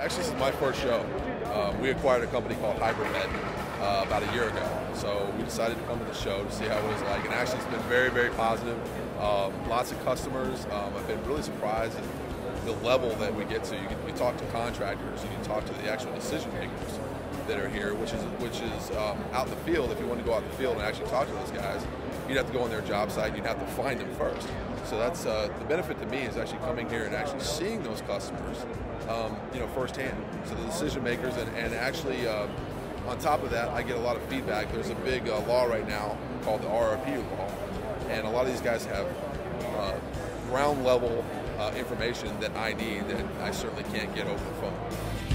Actually, this is my first show. Um, we acquired a company called HybriVet uh, about a year ago. So we decided to come to the show to see how it was like. And actually, it's been very, very positive. Um, lots of customers. Um, I've been really surprised at the level that we get to. You, can, you talk to contractors, you can talk to the actual decision makers that are here, which is which is um, out in the field. If you want to go out in the field and actually talk to those guys, you'd have to go on their job site. You'd have to find them first. So that's uh, the benefit to me is actually coming here and actually seeing those customers, um, you know, firsthand. So the decision makers and, and actually. Uh, on top of that, I get a lot of feedback. There's a big uh, law right now called the RRP law, and a lot of these guys have uh, ground level uh, information that I need that I certainly can't get over the phone.